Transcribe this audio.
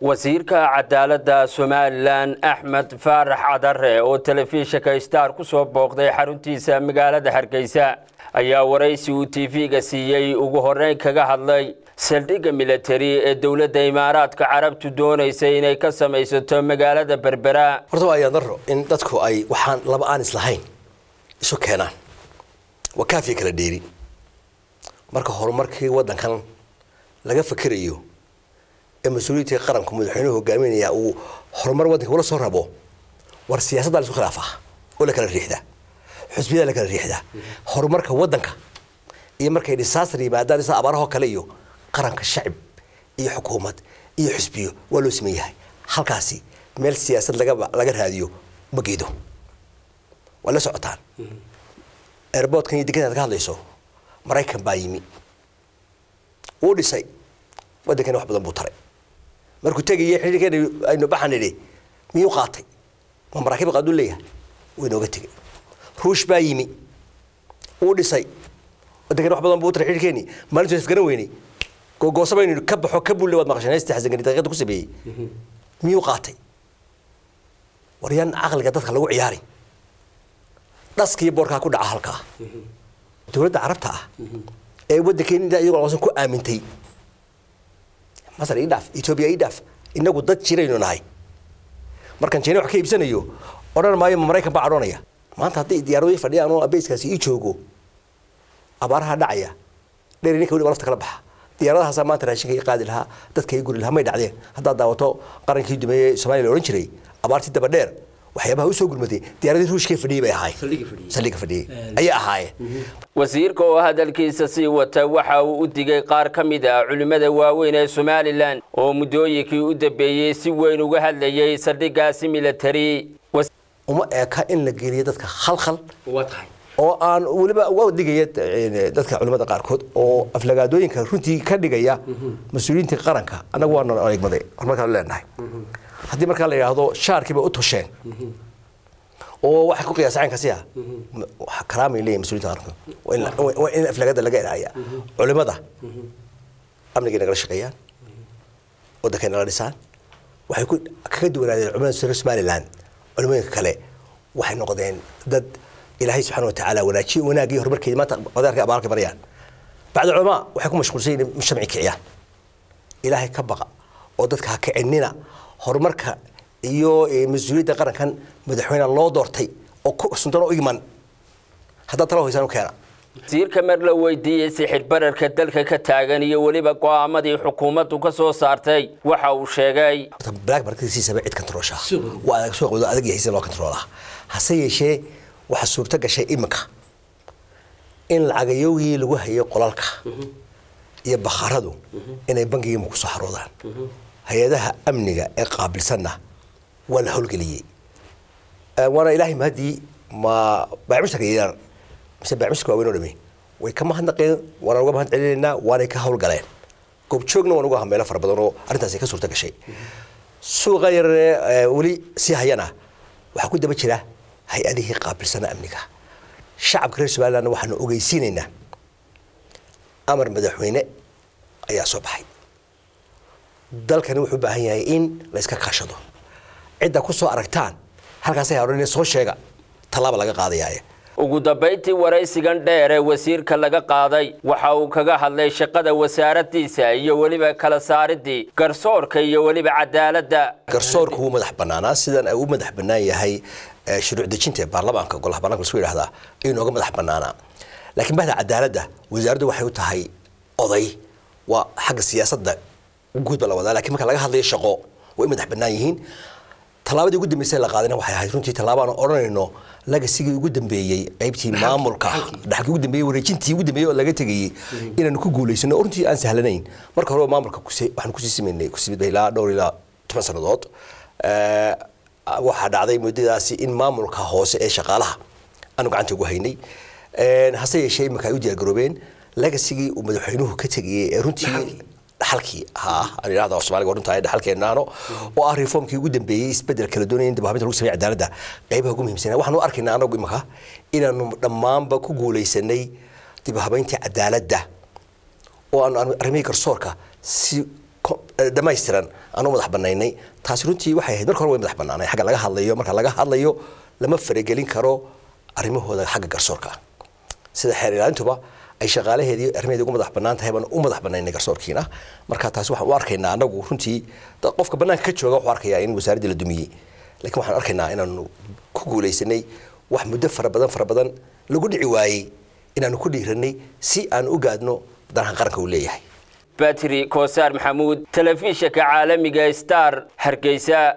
wasiirka cadaaladda somalilan axmed faarax cadare oo telefishinka star ku soo booqday xaruntiisa magaalada hargeysa ayaa waraysi uu tv-ga siiyey. Ugu horeyn kaga hadlay saldhigga militari ee dowladda imaaraadka carabtu doonaysa inay ka samaysato magaalada berbera. Horta waa ayaan daro in dadku ay waxaan laba aan islahayn isu keenaan. Waa kaafiya kala dheeri. Marka horumarkii waddankan laga fakerayo ee mas'uuliyiintii qaranku madaxweynuhu hogaaminaya uu horumar waddanka ula soo rabo war siyaasaddaa la isku khilaafaa oo la kala riixdaa xusbiyada la kala riixdaa horumarka waddanka iyo markay disaster yimaadaan sida abaarahoo kale iyo qaranka shacib iyo xukuumad iyo xusbiyo waa loo sameyn yahay halkaasi meel siyaasad laga laga raadiyo ma geedo. Waa la socotaan. Airboortkan iyo dekedaad ka hadlayso maraykan baa yimi. Wuu dhisay waddankana wax badan buu taray markuu tegaya xilligeena aynu baxan nidhi miyuu qaatay? Ma maraakiib qaaduu leeyahay? Wuu inooga tegay. Ruush baa yimi. Wuu dhisay. Waddankana wax badan buu taray xilligeeni maalintu isgaran weynay googoosa baynu ka baxo ka bulle waad maqasheen heystii daqiiqada ku sameeyey. Miyuu qaatay? Waryaan caqliga dadka lagu ciyaari dhaskiyo boorkaa ku dhaca halkaa. Dowladda carabta ah ee waddankeena iyagoo aqoonsan ku aamintay masar ii dhaaf etoobiya ii dhaaf inagu dad jiraynu nahay. Markaan jina wax ka iibsanayo odhan maayo ma maraykan baa cadhoonaya maanta hadday diyaaradoyi fadhiyaan oo abeyskaasi ii joogo abaaraha dhacaya dheer ninka weliba lafta kala baxa. Diyaaradahaasaa maanta raashinka ii qaadi lahaa dadka ii guri lahaa may dhacdeen. Haddaad daawato qarankii dumeeye soomaaliya la odhan jiray abaartii daba dheer waxyaabaha u soo gurmaday diyaaradii ruushkee fadhiyey bay ahaayeen. Saldhigga fadhiyey ayay ahaayeen. Wasiirka oo hadalkiisa sii wata waxa uu u digay qaar ka mid ah culimmada waaweyn ee somalilan oo muddooyinkii u dambeeyey si weyn uga hadlayay saldhiggaasi militari uma eeka in la geliyo dadka khalkhal oo aan weliba uga dhigaya dadka culimmada qaarkood oo aflagaadooyinka runtii ka dhigaya mas'uuliyiintii qaranka. Annagu waana eegmaday horumarkaan leenahay haddii markaa la yidhaahdo shaarkiiba u tosheen. Oo waxay ku qiyaasa caynkaasi karaamay leeyahay mas'uuliyiinta qaranka waa in aflagada laga ilaaliya culimada amnigay nagala shaqeeyaan. Waddankay nala dhisaan. Waxay ku kaga duwanaadeen culimada somaliland culimooyinka kale. Waxay noqdeen dad ilaahay subxaana watacaala wanaajiye wanaagii horumarkeedi maanta wadaarka abaalka marayaan bacda culamaa waxay ku mashquulsan yihiin in shamci kiciyaan. Ilaahay ka baqa oo dadka ha kicinina horumarka iyo mas'uuliyadda qarankan madaxweyne loo doortay oo ku suntan u iman haddaad tala hoysaan u keena. Wasiirka mar la weydiiyey sixir bararka dalka ka taagan iyo weliba go'aamadii xukuumaddu ka soo saartay waxa uu sheegay. Cid kantaroosha waa adag suuq wado adag yahay sida loo kantaroolaa hase yeeshee waxaa suurto gashay iminka. In lacagayowgii lagu hayay qolalka iyo bakharadu inay bangigiima ku soo xaroodaan hay'adaha amniga ee qaabilsanna waa la howlgeliyey. Waana ilaahay mahadii ma baacmushtarka yaryar mise baacmushtarka waaweyn oo dhame way ka mahadnaqeen waana uga mahad celinaynaa waanay ka howlgaleen. Goobjoogna waan uga hameelo fara badan oo arrintaasi ka suurta gashay. Suuqa yaree weli sii hayana waxaa ku daba jira hay'adihii qaabilsana amniga. Shacabka reer somalilandna waxaanu ogeysiinaynaa amar madaxweyne ayaa soo baxay dalkani wuxuu u baahan yahay in la iska kaashado. Cidda ku soo aragtaan halkaasay odhan soo sheega tallaaba laga qaadayaaye. Ugu dambayntii waraysigan dheer ee wasiirka laga qaaday waxa uu kaga hadlay shaqada wasaaraddiisa iyo weliba kala saaridii garsoorka iyo weliba cadaaladda garsoorku wuu madax bannaanaa sidan uu madax bannaan yahay shuruuc dejinta ee baarlamaanka golaha baarlamanka lasku yidhahdaa ayuu nooga madax bannaanaa. Laakiin bahda cadaaladda wasaaraddu waxay u tahay oday waa xagga siyaasadda guud baa la wadaa lakiin marka laga hadlayo shaqo way madax bannaan yihiin tallaabadii ugu dambeysay la qaadayna waxay ahayd runtii tallaabaan odhanayno lagasigii ugu dambeeyey qaybtii maamulka dhaxalkii ugu dambeeyey wareejintii ugu dambeeyey oo laga tegayey inaanu ku guulaysano oo runtii aan sahlanayn marka hore maamulka waxaanu ku sii samaynay kusimid ilaa dhowr ilaa toban sannadood waxaa dhacday muddadaasi in maamulka hoose ee shaqaalaha aanu gacanta ugu haynay hase yeeshee iminka ay u diyaargaroobeen lagasigii uu madaxweynuhu ka tegayey ee runtii dhaxalkii ha aan idhahda soomaaliga oo ah reformkii ugu dambeeyey isbeddel kala doonaya in dibhaabinta lagu sameeyo cadaaladda. Qaybaha ugu muhiimsana waxaanu arkaynaa anagu imika inaanu dhammaanba ku guulaysanay dibhabayntii cadaaladda. Oo aanu arrimihii garsoorka si dhammaystiran aan u madax banaynay taasi runtii waxay ahayd marka hore way madax banaanay xagga laga hadlayo marka laga hadlayo lama faragelin karo arrimahooda xagga garsoorka. Sida xeer ilaalintuba ay shaqaalaheedii arrimaheedii ugu madax bannaan tahay baan u madax bannaynay garsoorkiina marka taasi waxaan u arkaynaa annagu runtii qofka bannaanka ka jooga wuxuu arkayaa in wasaaraddii la dumiyey. Laakiin waxaan arkaynaa inaanu ku guulaysanay wax muddo fara badan fara badan lagu dhici waayey inaanu ku dhiiranay si aan u gaadno danaha qaranka uu leeyahay. Batri koosaar maxamuud telefishinka caalamiga star hargeysa